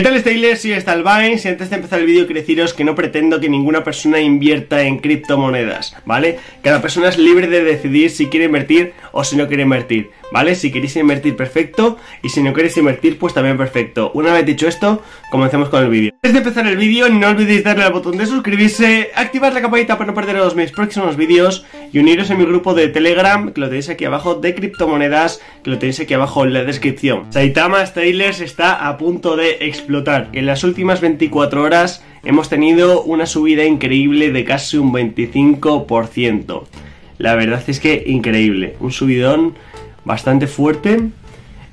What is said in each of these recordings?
¿Qué tal Stailers? Soy Stalvines y antes de empezar el vídeo quiero deciros que no pretendo que ninguna persona invierta en criptomonedas, ¿vale? Cada persona es libre de decidir si quiere invertir o si no quiere invertir, ¿vale? Si queréis invertir, perfecto, y si no queréis invertir, pues también perfecto. Una vez dicho esto, comencemos con el vídeo. Antes de empezar el vídeo, no olvidéis darle al botón de suscribirse, activar la campanita para no perderos mis próximos vídeos y uniros a mi grupo de Telegram, que lo tenéis aquí abajo, de criptomonedas, que lo tenéis aquí abajo en la descripción. Saitama Stailers está a punto de explotar en las últimas 24 horas hemos tenido una subida increíble de casi un 25%. La verdad es que increíble, un subidón bastante fuerte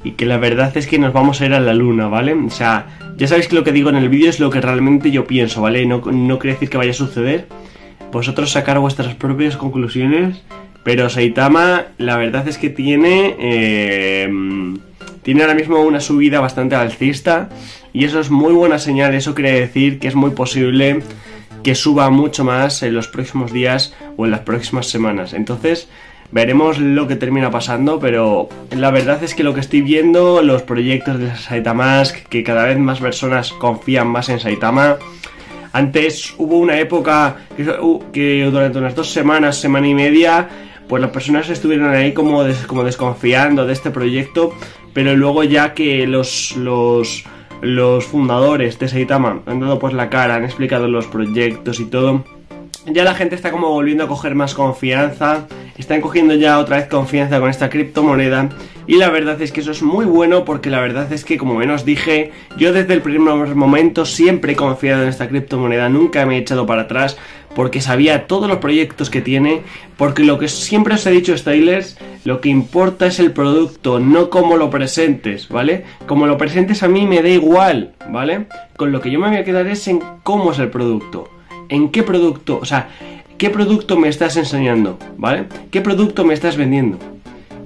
y que la verdad es que nos vamos a ir a la luna, ¿vale? O sea, ya sabéis que lo que digo en el vídeo es lo que realmente yo pienso, ¿vale? No, no quiere decir que vaya a suceder. Vosotros sacar vuestras propias conclusiones, pero Saitama la verdad es que tiene... Eh, tiene ahora mismo una subida bastante alcista y eso es muy buena señal, eso quiere decir que es muy posible que suba mucho más en los próximos días o en las próximas semanas. Entonces, veremos lo que termina pasando, pero la verdad es que lo que estoy viendo, los proyectos de Saitama, que cada vez más personas confían más en Saitama. Antes hubo una época que, durante unas dos semanas, semana y media, pues las personas estuvieron ahí como, como desconfiando de este proyecto, pero luego ya que los, los, los fundadores de Saitama han dado pues la cara, han explicado los proyectos y todo, ya la gente está como volviendo a coger más confianza, están cogiendo ya otra vez confianza con esta criptomoneda y la verdad es que eso es muy bueno porque la verdad es que como menos dije, yo desde el primer momento siempre he confiado en esta criptomoneda, nunca me he echado para atrás porque sabía todos los proyectos que tiene, porque lo que siempre os he dicho Stylers, lo que importa es el producto, no cómo lo presentes, ¿vale? Como lo presentes a mí me da igual, ¿vale? Con lo que yo me voy a quedar es en cómo es el producto, en qué producto, o sea, qué producto me estás enseñando, ¿vale? ¿Qué producto me estás vendiendo?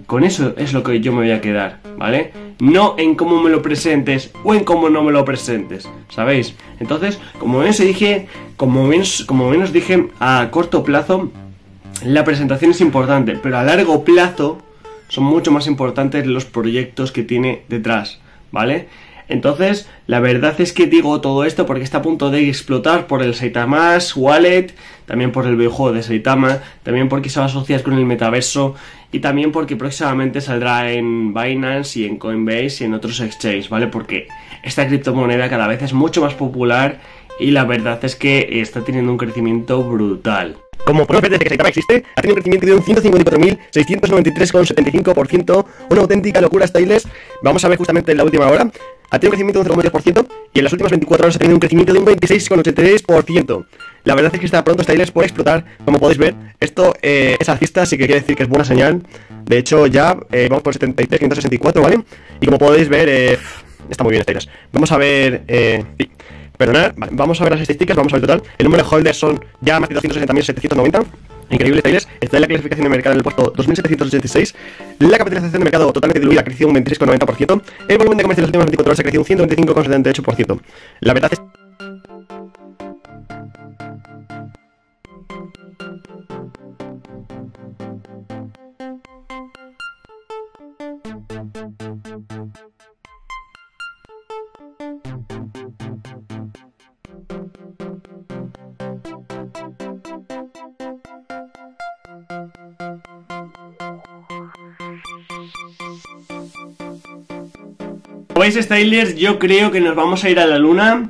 Con eso es lo que yo me voy a quedar, ¿vale? no en cómo me lo presentes o en cómo no me lo presentes, ¿sabéis? Entonces, como bien dije, como menos, como menos dije, a corto plazo la presentación es importante, pero a largo plazo son mucho más importantes los proyectos que tiene detrás, ¿vale? Entonces, la verdad es que digo todo esto porque está a punto de explotar por el Saitama Wallet, también por el videojuego de Saitama, también porque se va a asociar con el metaverso y también porque próximamente saldrá en Binance y en Coinbase y en otros exchanges, ¿vale? Porque esta criptomoneda cada vez es mucho más popular y la verdad es que está teniendo un crecimiento brutal. Como podemos ver desde que Saitama existe, ha tenido un crecimiento de un 154.693,75%, una auténtica locura, styles. Vamos a ver justamente en la última hora ha tenido un crecimiento de un 0,2% y en las últimas 24 horas ha tenido un crecimiento de un 26,83%. La verdad es que está pronto Styles por explotar, como podéis ver. Esto eh, es alcista, así que quiere decir que es buena señal. De hecho, ya eh, vamos por 73, 564, ¿vale? Y como podéis ver, eh, está muy bien Styles. Vamos a ver... Eh, sí. Perdonad, vamos a ver las estadísticas, vamos a ver el total. El número de holders son ya más de 260.790. Increíble, Styles. Está en la clasificación de mercado en el puesto 2786. La capitalización de mercado totalmente diluida creció un 26,90%. El volumen de comercio en las últimas 24 horas ha crecido un 125,78%. La verdad es Veis, Stylers, yo creo que nos vamos a ir a la luna.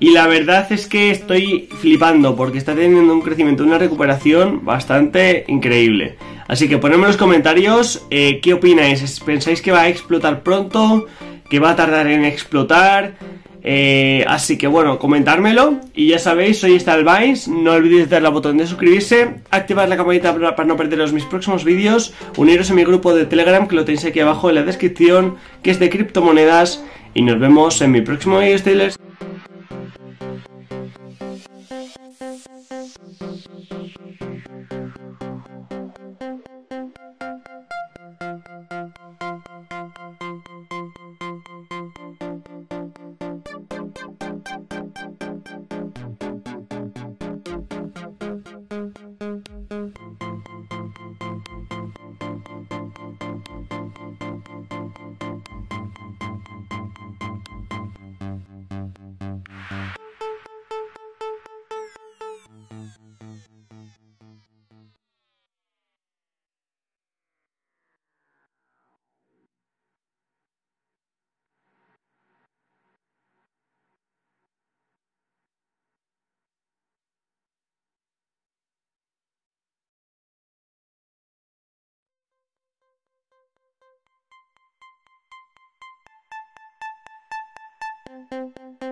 Y la verdad es que estoy flipando porque está teniendo un crecimiento, una recuperación bastante increíble. Así que ponedme en los comentarios eh, qué opináis. ¿Pensáis que va a explotar pronto? ¿Que va a tardar en explotar? Eh, así que bueno, comentármelo. Y ya sabéis, soy Stalvines. No olvidéis darle al botón de suscribirse, activar la campanita para, no perderos mis próximos vídeos, uniros a mi grupo de Telegram que lo tenéis aquí abajo en la descripción, que es de criptomonedas. Y nos vemos en mi próximo vídeo, Steelers. Thank you.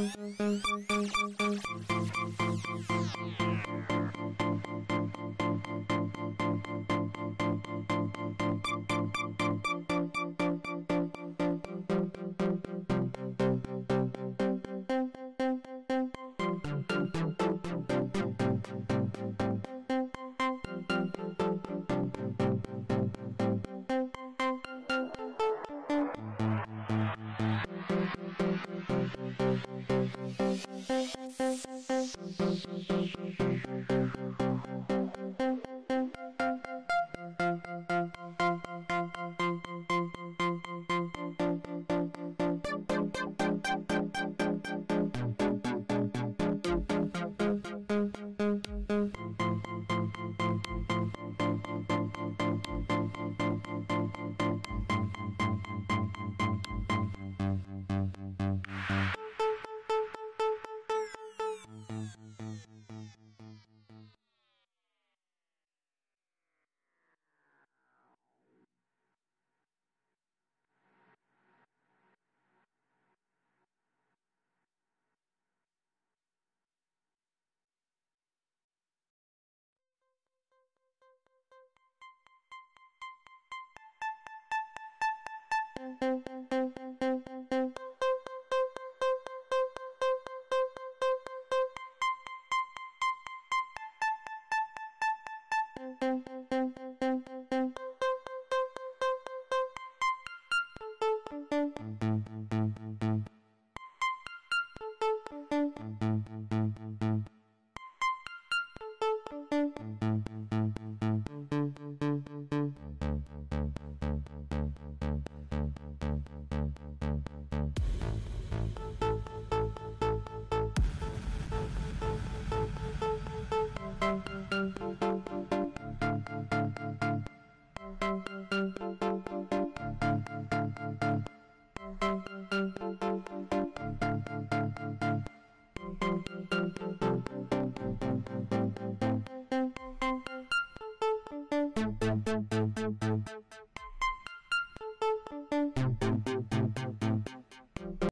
Thank you. Thank you. Thank you.